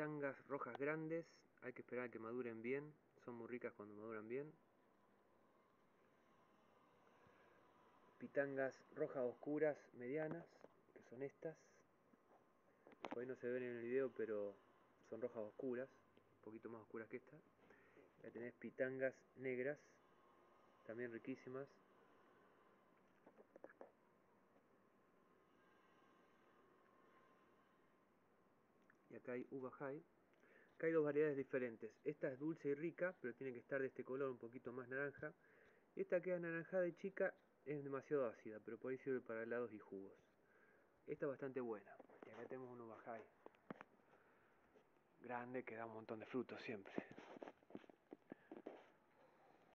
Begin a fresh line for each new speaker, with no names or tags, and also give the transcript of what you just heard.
pitangas rojas grandes, hay que esperar a que maduren bien, son muy ricas cuando maduran bien. Pitangas rojas oscuras medianas, que son estas. Hoy no se ven en el video, pero son rojas oscuras, un poquito más oscuras que esta. Ya tenés pitangas negras, también riquísimas. Acá hay uva high. Acá hay dos variedades diferentes. Esta es dulce y rica, pero tiene que estar de este color un poquito más naranja. Y esta que es anaranjada y chica es demasiado ácida, pero por ahí sirve para helados y jugos. Esta es bastante buena. Y acá tenemos un uva high grande que da un montón de frutos siempre.